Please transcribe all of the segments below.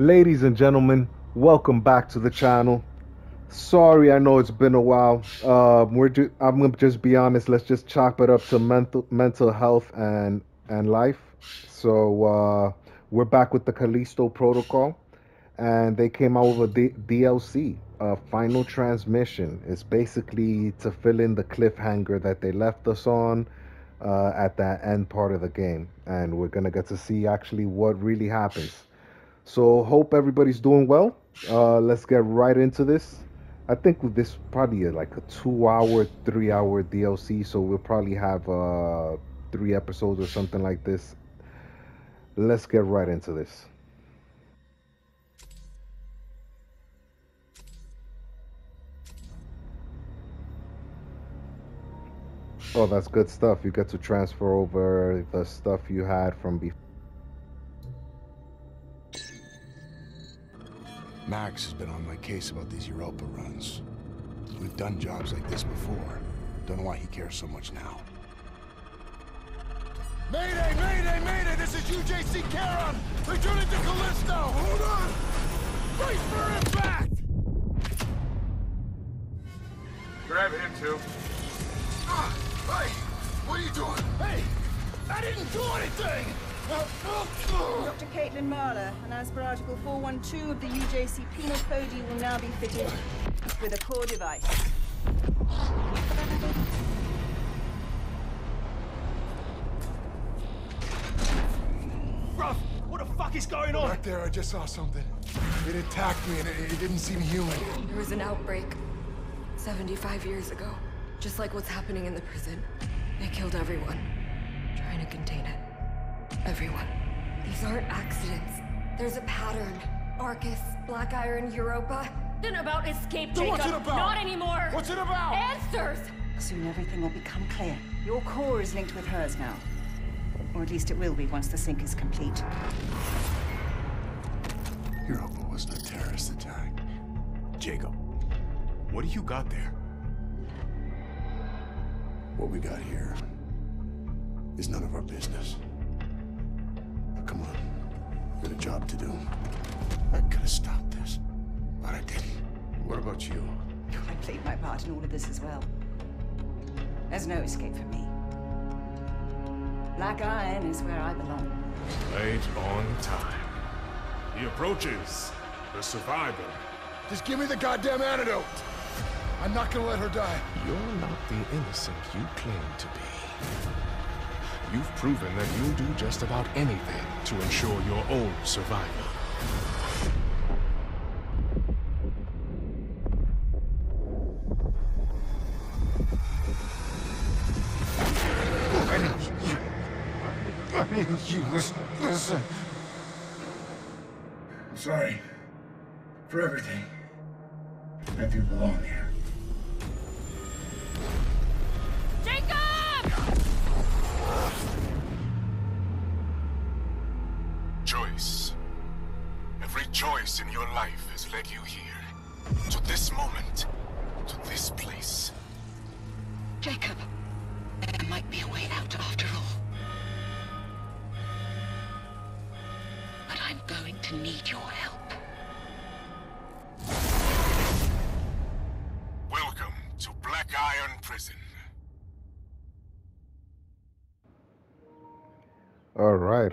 Ladies and gentlemen, welcome back to the channel. Sorry, I know it's been a while. Uh, we're ju- I'm gonna just be honest. Let's just chop it up to mental mental health and and life. So uh, we're back with the Callisto Protocol, and they came out with a D- DLC, a final transmission. It's basically to fill in the cliffhanger that they left us on uh, at that end part of the game, and we're gonna get to see actually what really happens. So hope everybody's doing well. Uh, let's get right into this. I think this probably like a two-hour, three-hour DLC, so we'll probably have uh, three episodes or something like this. Let's get right into this. Oh, that's good stuff. You get to transfer over the stuff you had from before. Max has been on my case about these Europa runs. We've done jobs like this before. Don't know why he cares so much now. Mayday, mayday, mayday! This is UJC Charon! Returning to Callisto! Hold on! Brace for impact! Grab him, too. Ah, hey! What are you doing? Hey! I didn't do anything! Dr. Caitlin Mahler, and as per Article 412 of the UJC Penal Code, you will now be fitted with a core device. Ruff, what the fuck is going on? Back there, I just saw something. It attacked me and it, it didn't seem human. There was an outbreak 75 years ago. Just like what's happening in the prison. They killed everyone. Trying to contain it. Everyone. These aren't accidents. There's a pattern. Arcus, Black Iron, Europa. Then about escape, Then Jacob. what's it about? Not anymore. What's it about? Answers! Soon everything will become clear. Your core is linked with hers now. Or at least it will be once the sync is complete. Europa wasn't a terrorist attack. Jacob, what do you got there? What we got here is none of our business. Now, come on. Got a job to do. I could have stopped this, but I didn't. What about you? I played my part in all of this as well. There's no escape for me. Black Iron is where I belong. Right on time. He approaches. The survivor. Just give me the goddamn antidote! I'm not gonna let her die. You're not the innocent you claim to be. You've proven that you'll do just about anything to ensure your own survival. I mean, you listen. listen. I'm sorry for everything. I do belong here.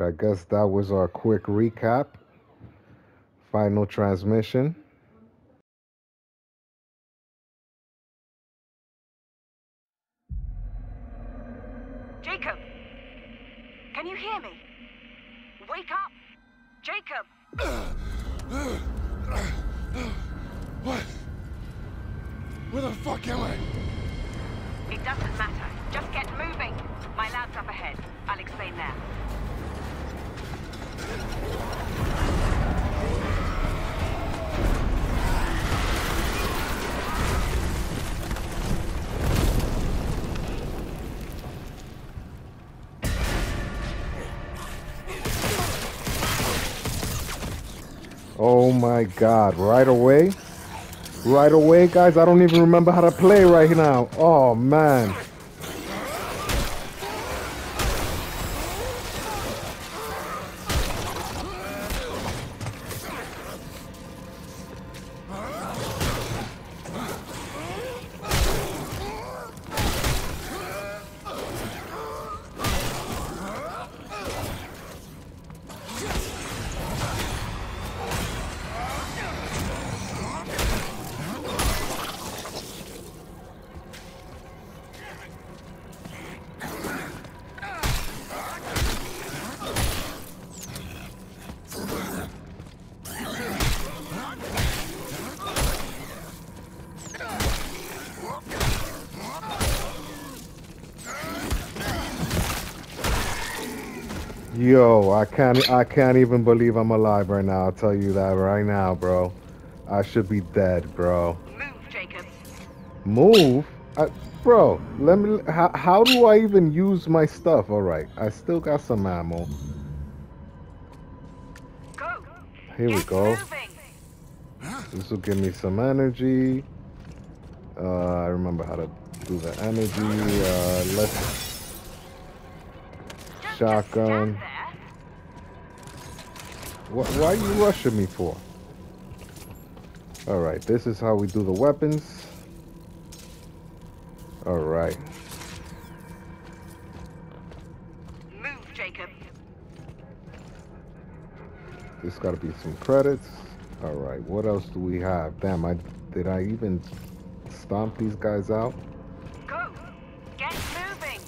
I guess that was our quick recap. Final transmission. Jacob! Can you hear me? Wake up! Jacob! What? Where the fuck am I? It doesn't matter. Just get moving. My lab's up ahead. I'll explain there. Oh my god, right away? Right away, guys? I don't even remember how to play right now. Oh man. Yo, I can't I can't even believe I'm alive right now. I'll tell you that right now, bro. I should be dead, bro. Move, Jacob. Move? I, bro, let me how, how do I even use my stuff? All right. I still got some ammo. Go. Here we go. moving. This will give me some energy. Uh, I remember how to do the energy. Uh, let's Shotgun. What, why are you rushing me for? Alright, this is how we do the weapons. Alright. Move, Jacob. There's gotta be some credits. Alright, what else do we have? Damn, I did I even stomp these guys out? Go. Get moving.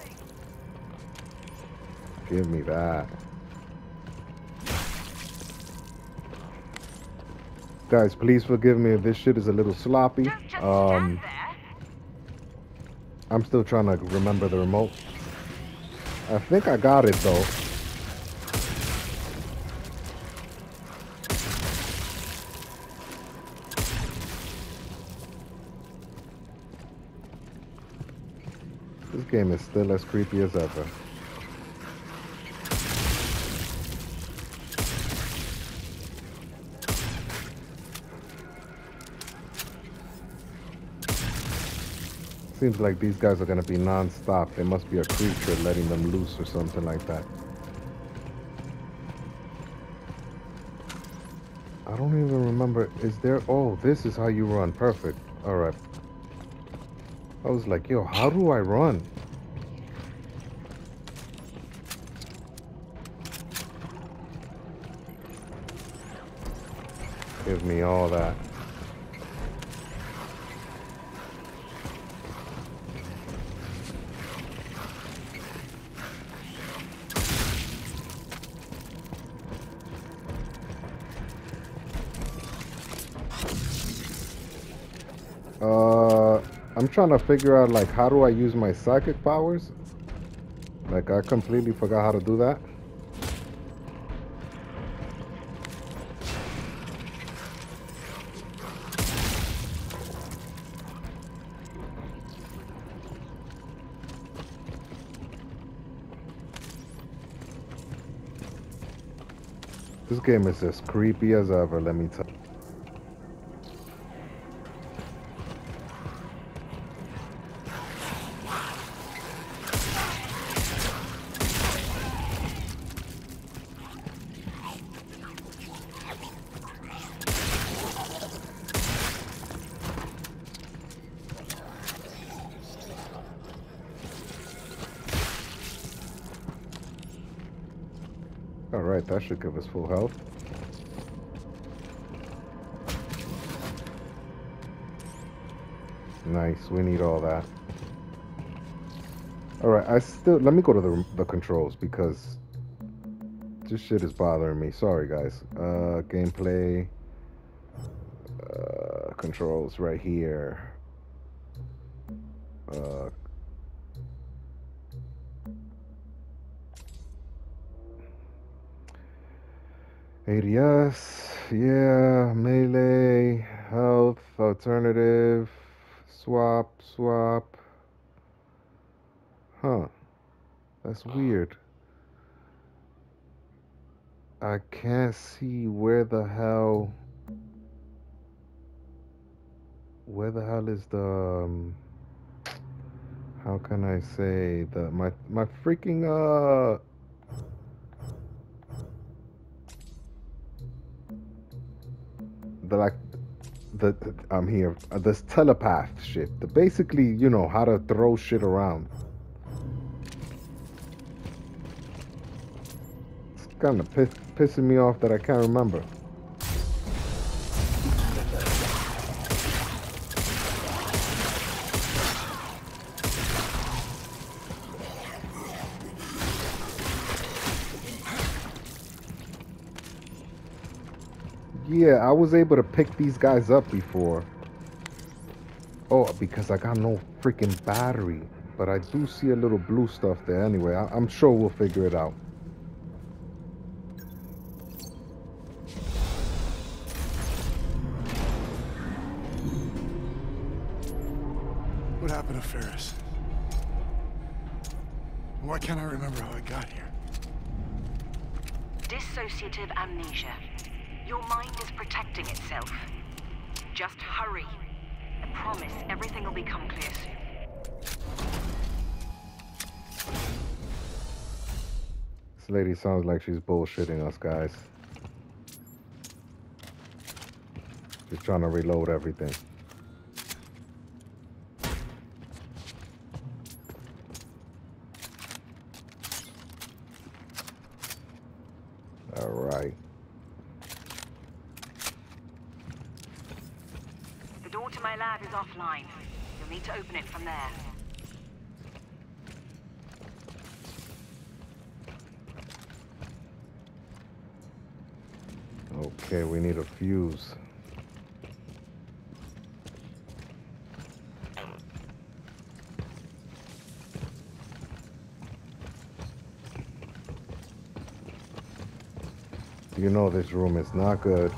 Give me that. Guys, please forgive me if this shit is a little sloppy. Um. I'm still trying to remember the remote. I think I got it though. This game is still as creepy as ever. Seems like these guys are gonna be non-stop. There must be a creature letting them loose or something like that. I don't even remember. Is there? Oh, this is how you run. Perfect. All right. I was like, yo, how do I run? Give me all that. Uh, I'm trying to figure out like how do I use my psychic powers? Like I completely forgot how to do that. This game is as creepy as ever, let me tell you. Alright, that should give us full health. Nice, we need all that. Alright, I still, let me go to the, the controls because this shit is bothering me. Sorry guys. Uh, gameplay, uh, controls right here. ADS, yeah, melee, health, alternative, swap, swap. Huh. That's weird. I can't see where the hell. Where the hell is the. Um, how can I say the my my freaking uh like the, the- I'm here. This telepath shit. The basically you know how to throw shit around. It's kind of piss, pissing me off that I can't remember Yeah, I was able to pick these guys up before. Oh, because I got no freaking battery. But I do see a little blue stuff there anyway. I I'm sure we'll figure it out. She's bullshitting us, guys. She's trying to reload everything. All right. The door to my lab is offline. You'll need to open it from there. Okay, You know this room is not good.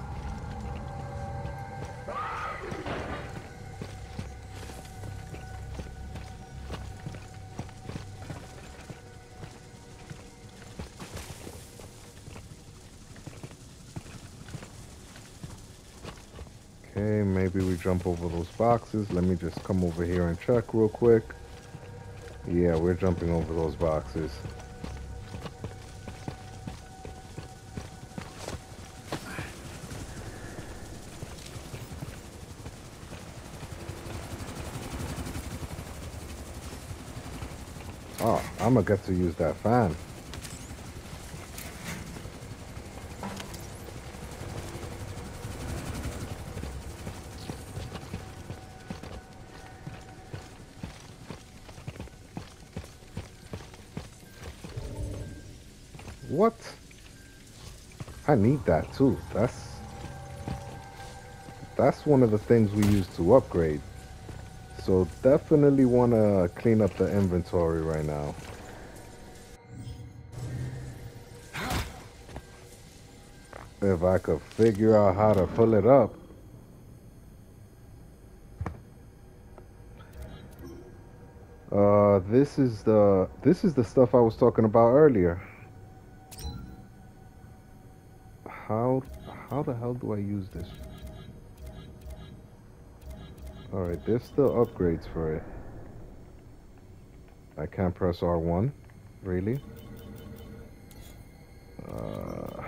Jump over those boxes. Let me just come over here and check real quick. Yeah, we're jumping over those boxes. Ah, oh, I'm gonna get to use that fan. What? I need that too. That's that's one of the things we use to upgrade. So definitely want to clean up the inventory right now. If I could figure out how to pull it up. Uh, this is the this is the stuff I was talking about earlier. How do I use this? Alright, there's still upgrades for it. I can't press R1. Really? Uh,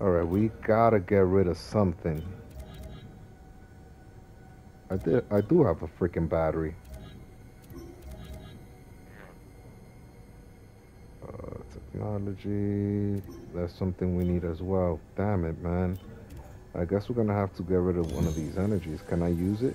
Alright, we gotta get rid of something. I did I do have a freaking battery. Uh, technology. That's something we need as well. Damn it, man. I guess we're gonna have to get rid of one of these energies. Can I use it?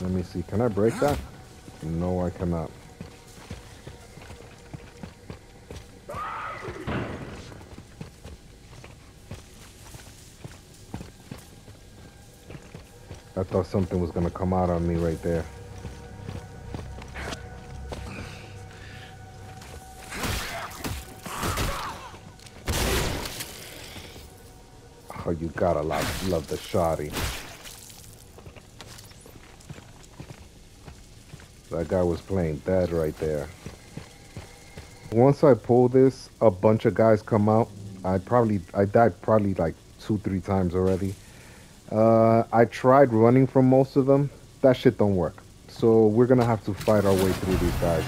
Let me see. Can I break that? No, I cannot. Thought something was gonna come out on me right there. Oh, you gotta love, love the shoddy. That guy was playing dead right there. Once I pull this, a bunch of guys come out. I probably, I died probably like two, three times already. Uh, I tried running from most of them. That shit don't work. So we're gonna have to fight our way through these guys.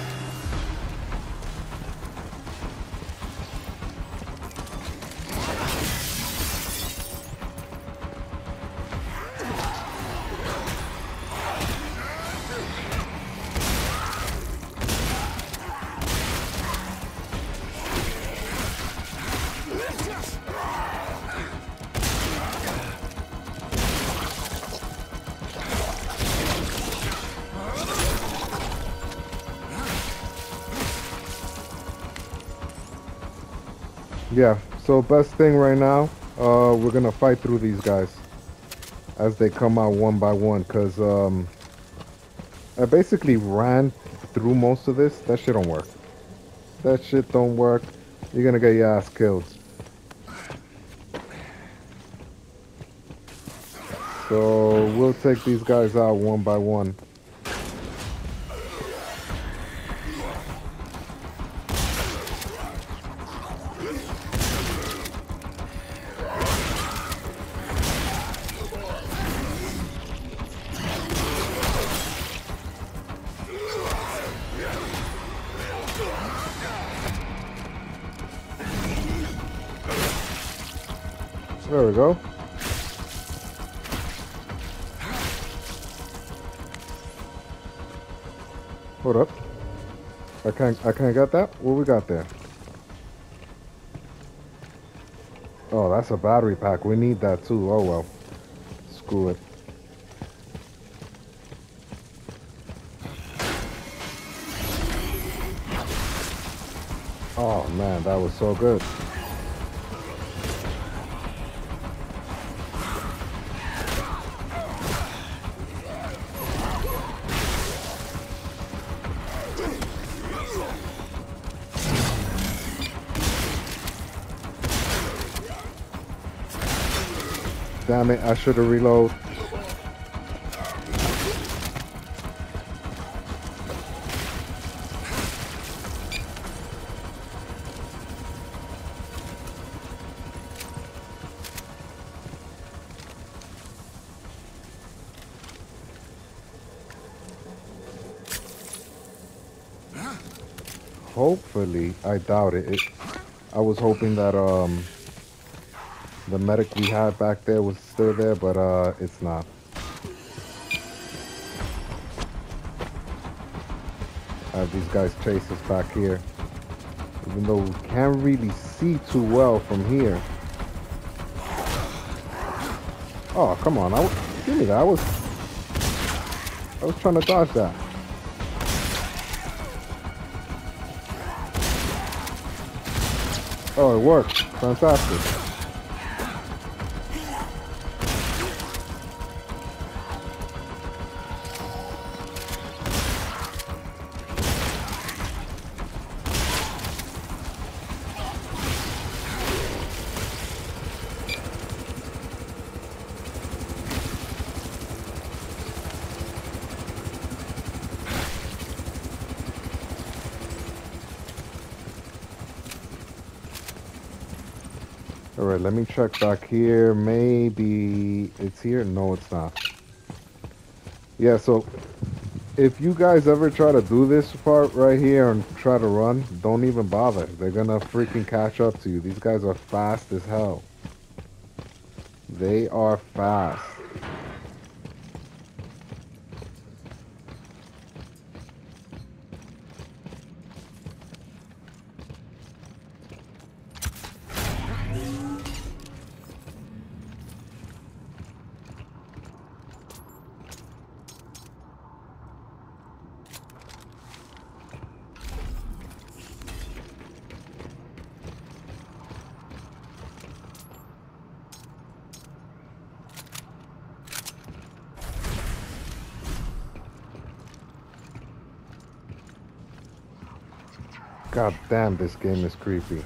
Yeah, so best thing right now Uh, we're gonna fight through these guys as they come out one by one, cause um, I basically ran through most of this. That shit don't work. That shit don't work. You're gonna get your ass killed. So we'll take these guys out one by one. I can't I can't get that? What we got there? Oh, that's a battery pack. We need that too. Oh well. Screw it. Oh man, that was so good. Damn it, I should have reload. Hopefully, I doubt it. it. I was hoping that um the medic we had back there was still there, but uh, it's not. I have these guys chase us back here. Even though we can't really see too well from here. Oh, come on. I give me that. I was, I was trying to dodge that. Oh, it worked. Fantastic. Let me check back here. Maybe it's here. No, it's not. Yeah, so if you guys ever try to do this part right here and try to run, don't even bother. They're gonna freaking catch up to you. These guys are fast as hell. They are fast. God damn, this game is creepy.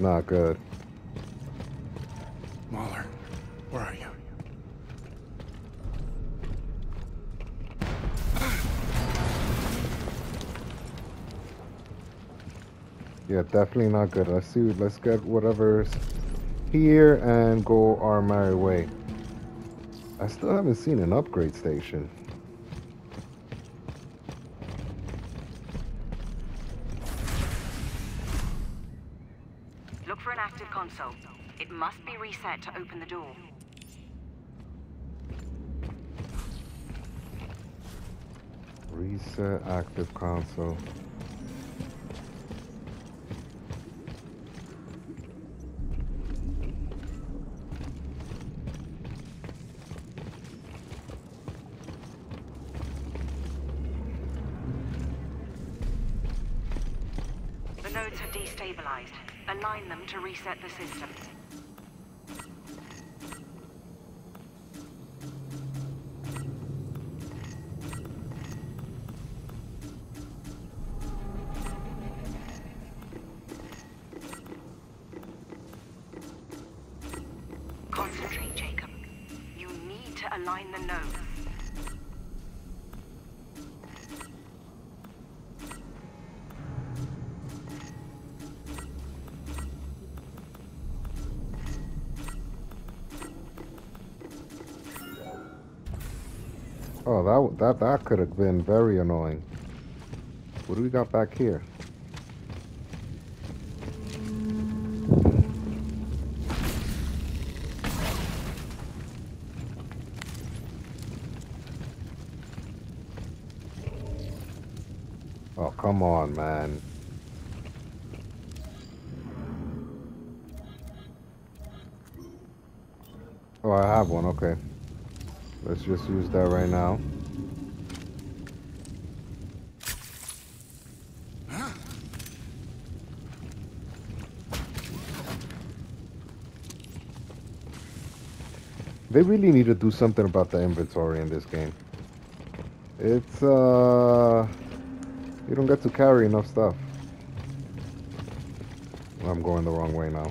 Is not good. Mahler, where are you? Yeah, definitely not good. Let's see. Let's get whatever's here and go our merry way. I still haven't seen an upgrade station. Open the door. Reset active console. The nodes have destabilized. Align them to reset the system. That could have been very annoying. What do we got back here? Oh, come on, man. Oh, I have one. Okay. Let's just use that right now. They really need to do something about the inventory in this game. It's, uh... You don't get to carry enough stuff. I'm going the wrong way now.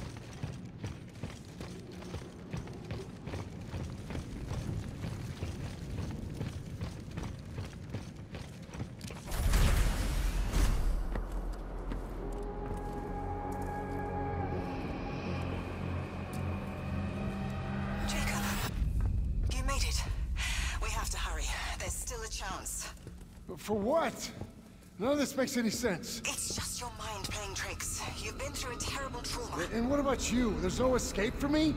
Makes any sense. It's just your mind playing tricks. You've been through a terrible trauma. And what about you? There's no escape for me?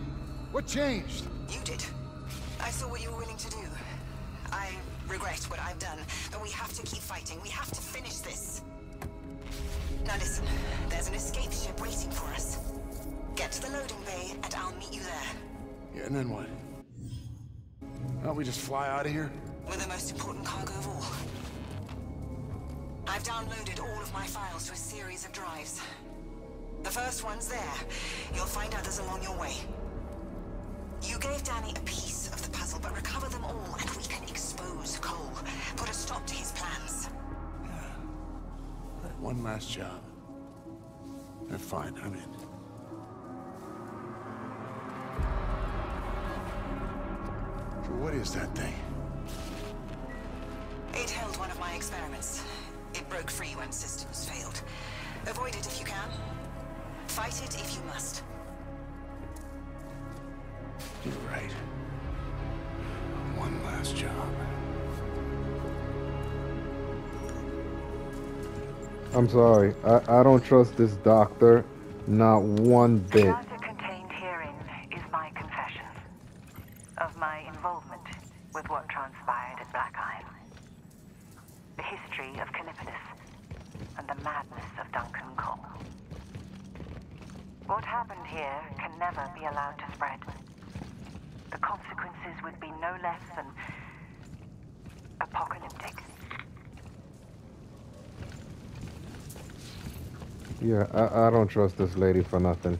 What changed? Downloaded all of my files to a series of drives. The first one's there. You'll find others along your way. You gave Dani a piece of the puzzle, but recover them all and we can expose Cole. Put a stop to his plans. Right, one last job. Eh, fine, I'm in. So what is that thing? It held one of my experiments. It broke free when systems failed. Avoid it if you can. Fight it if you must. You're right. One last job. I'm sorry. I, I don't trust this doctor. Not one The bit. answer contained herein is my confession of my involvement with what transpired at Black Iron. The history of Callipolis and the madness of Duncan Cole. What happened here can never be allowed to spread. The consequences would be no less than apocalyptic. Yeah, I, I don't trust this lady for nothing.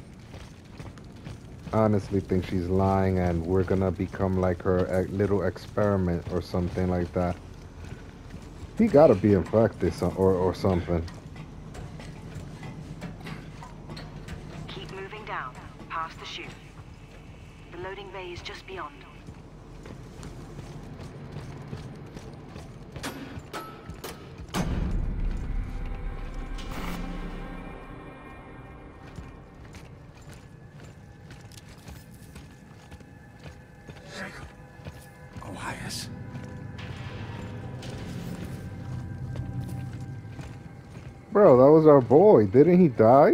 Honestly, think she's lying, and we're gonna become like her little experiment or something like that. He gotta be infected so- or or something. Keep moving down, past the chute. The loading bay is just beyond. Was our boy. Didn't he die?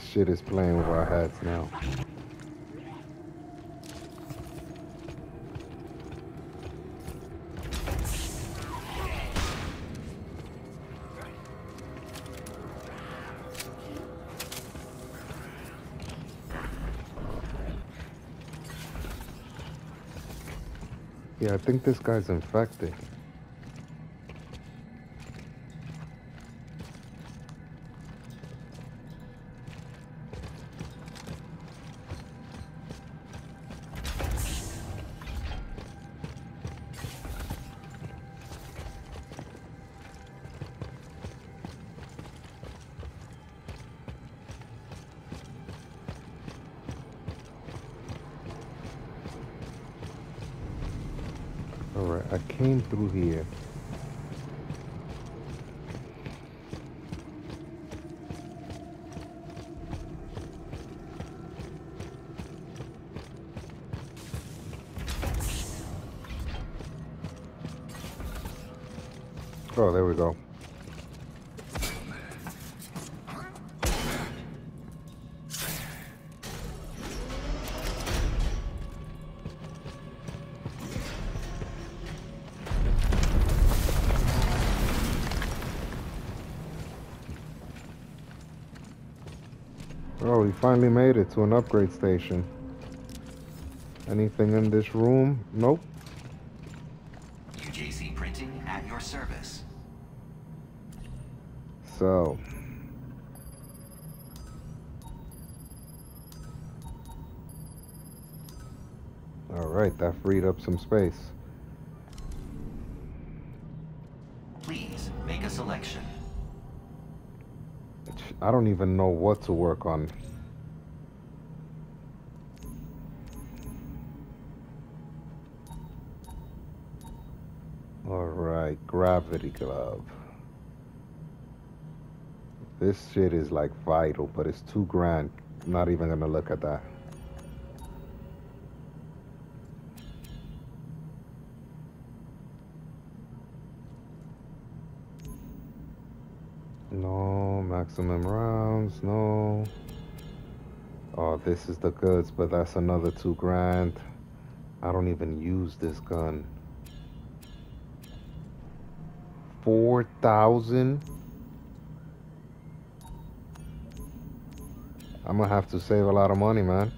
This shit is playing with our heads now. Yeah, I think this guy's infected. I came through here. Finally made it to an upgrade station. Anything in this room? Nope. UJC Printing at your service. So. Alright, that freed up some space. Please make a selection. I don't even know what to work on. Gravity glove. This shit is like vital, but it's two grand. Not even gonna look at that. No, maximum rounds, no. Oh, this is the goods, but that's another two grand. I don't even use this gun. 4,000? I'm gonna have to save a lot of money, man.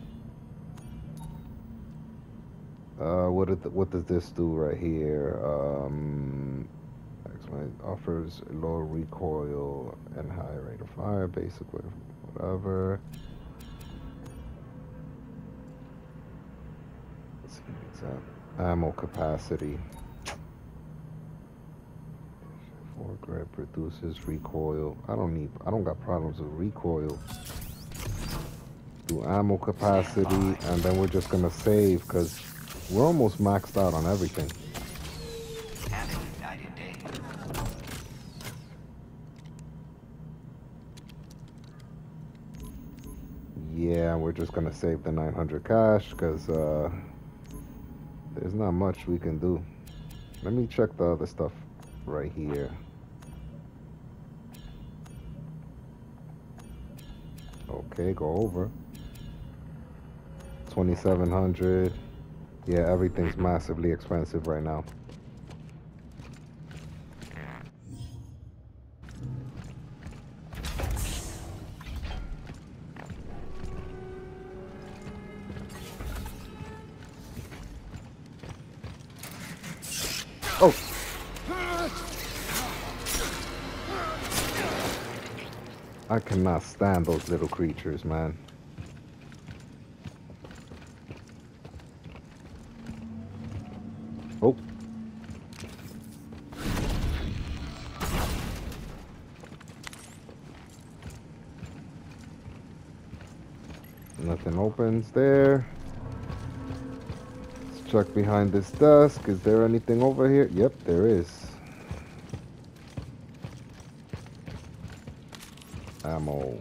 Uh, what, did what does this do right here? Um, offers lower recoil and high rate of fire, basically, whatever. Ammo capacity. Grip reduces recoil. I don't need. I don't got problems with recoil. Do ammo capacity, and then we're just gonna save because we're almost maxed out on everything. Have a united day. Yeah, we're just gonna save the 900 cash because uh, there's not much we can do. Let me check the other stuff right here. Okay, go over. 2700. Yeah, everything's massively expensive right now. Cannot stand those little creatures, man. Oh. Nothing opens there. Let's check behind this desk. Is there anything over here? Yep, there is. Ammo.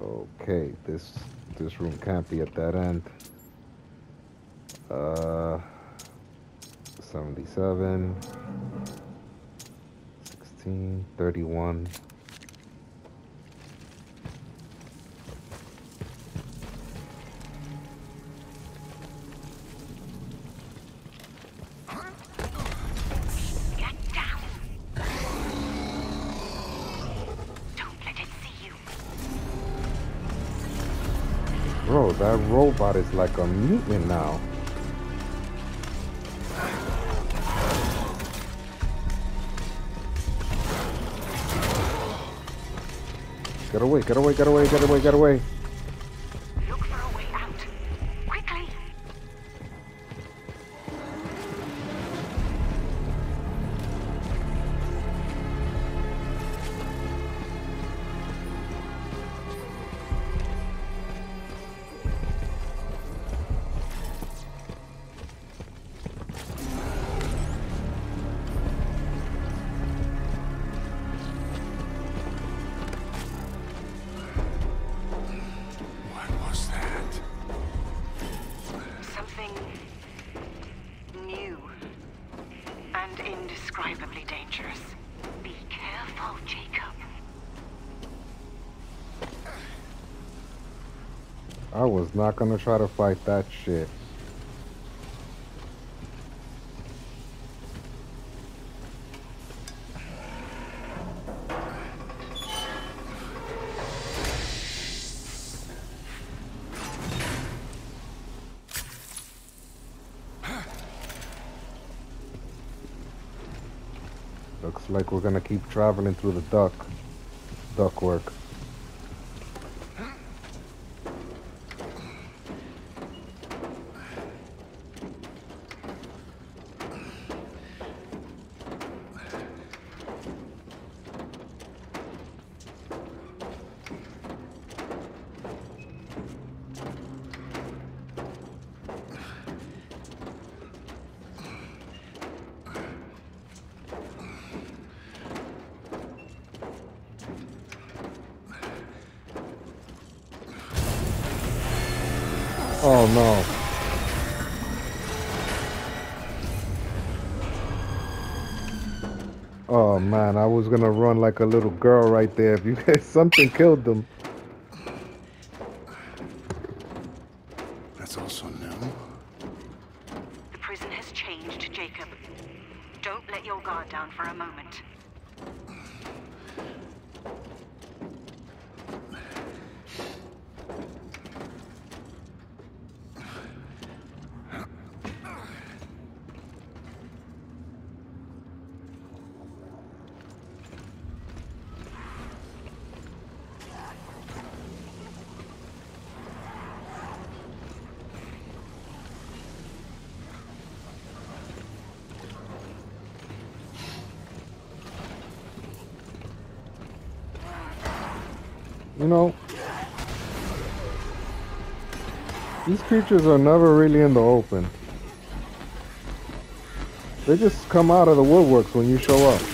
Okay, this this room can't be at that end. Uh, 77, 16, 31. Robot is like a mutant now. Get away, get away, get away, get away, get away. Dangerous. Be careful, Jacob. I was not gonna try to fight that shit. Like we're gonna keep traveling through the duck. Duck work. Like a little girl right there. If you something killed them. That's also new. The prison has changed, Jacob. Don't let your guard down for a moment. You know, these creatures are never really in the open. They just come out of the woodworks when you show up.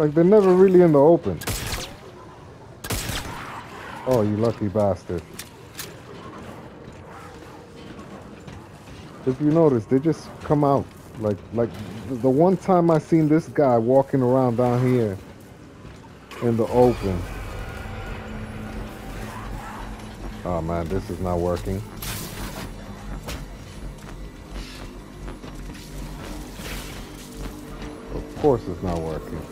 Like they're never really in the open. Oh, you lucky bastard. If you notice, they just come out. Like, like the, one time I seen this guy walking around down here in the open. Oh man, this is not working. Of course it's not working.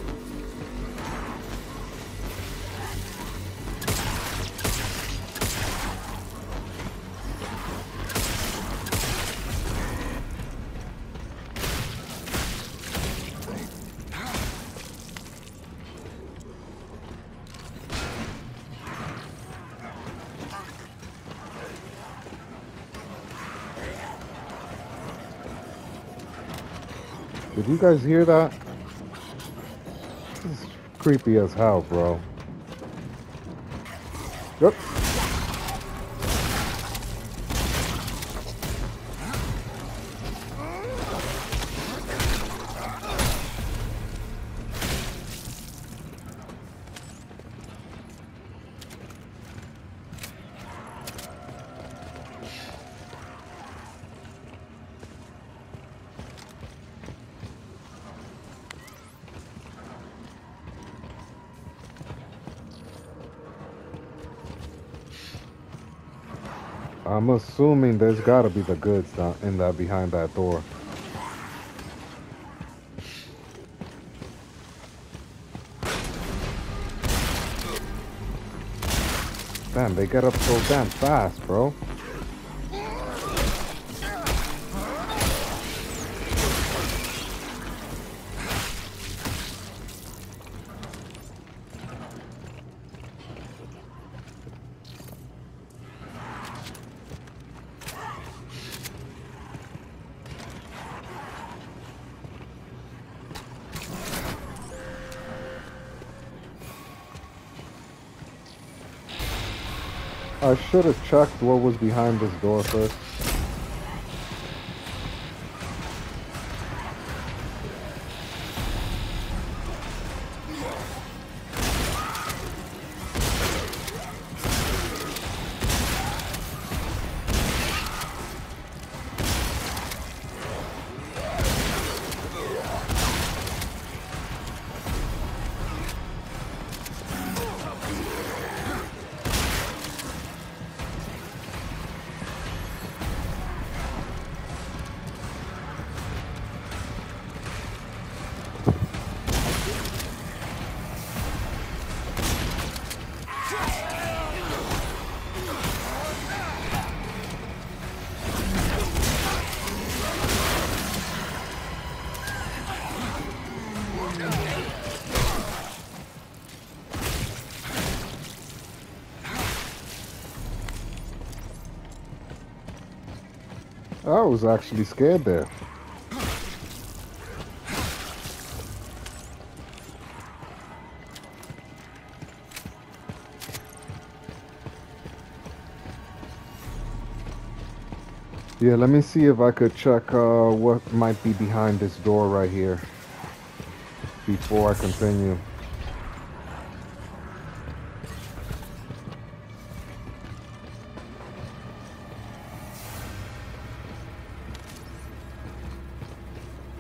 You guys hear that? Creepy as hell, bro. Yep. I'm assuming there's gotta be the goods in that behind that door. Damn, they get up so damn fast, bro. Should have checked what was behind this door first. Was actually scared there. Yeah, let me see if I could check uh, what might be behind this door right here before I continue.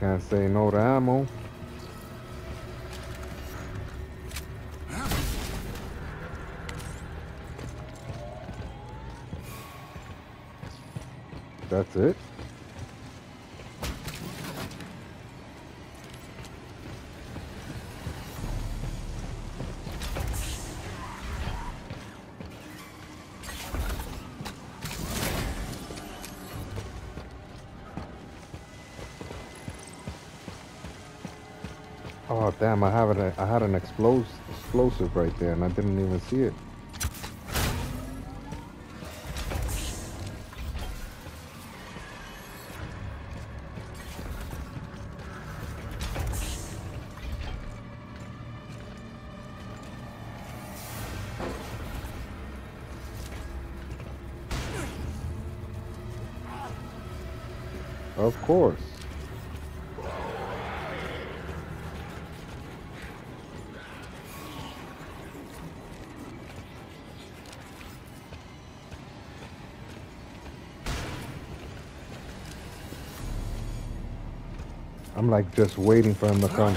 Can't say no to ammo. That's it. Explosive right there, and I didn't even see it. like just waiting for him to come.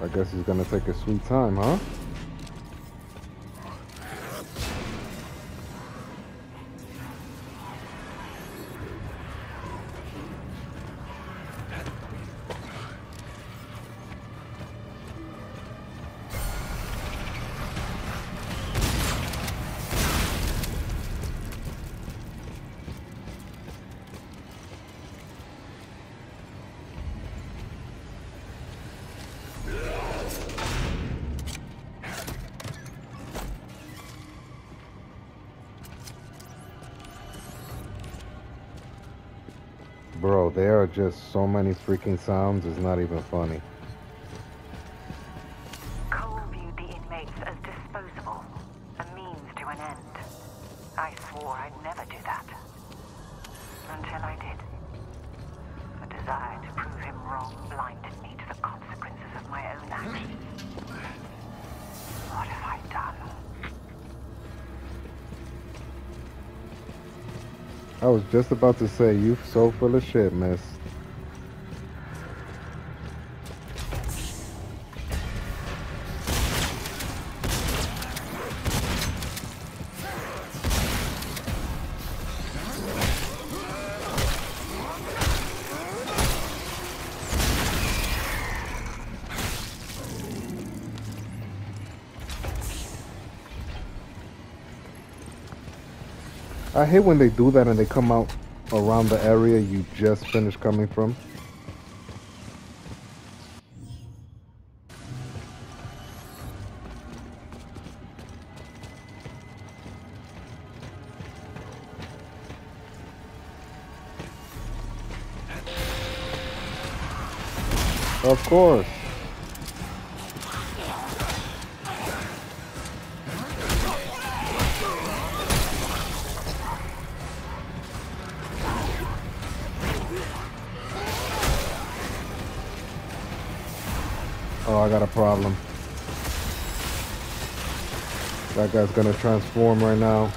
I guess he's gonna take a sweet time, huh? Just so many freaking sounds, it's not even funny. Cole viewed the inmates as disposable, a means to an end. I swore I'd never do that. Until I did. The desire to prove him wrong blinded me to the consequences of my own actions. What have I done? I was just about to say, you so full of shit, miss. I hate when they do that and they come out around the area you just finished coming from. Of course. Problem. That guy's gonna transform right now.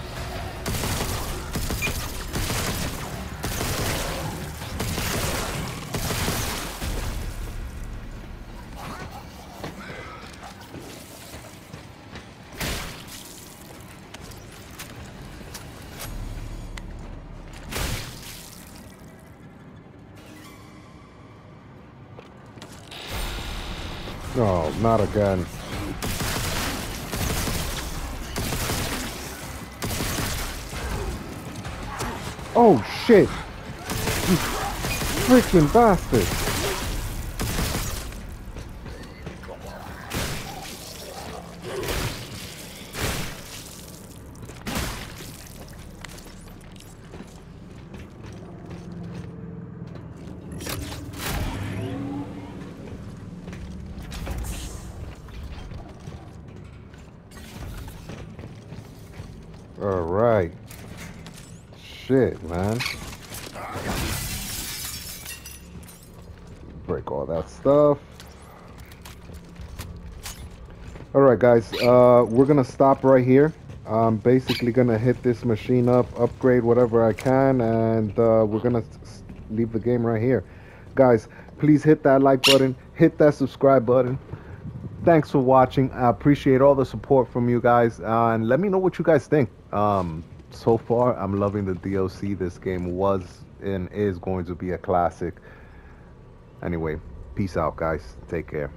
Oh, not again. Oh shit! You freaking bastard! Alright guys, uh, we're gonna stop right here. I'm basically gonna hit this machine up, upgrade whatever I can, and uh, we're gonna leave the game right here. Guys, please hit that like button, hit that subscribe button. Thanks for watching. I appreciate all the support from you guys, uh, and let me know what you guys think. Um, so far, I'm loving the DLC. This game was and is going to be a classic. Anyway, peace out, guys. Take care.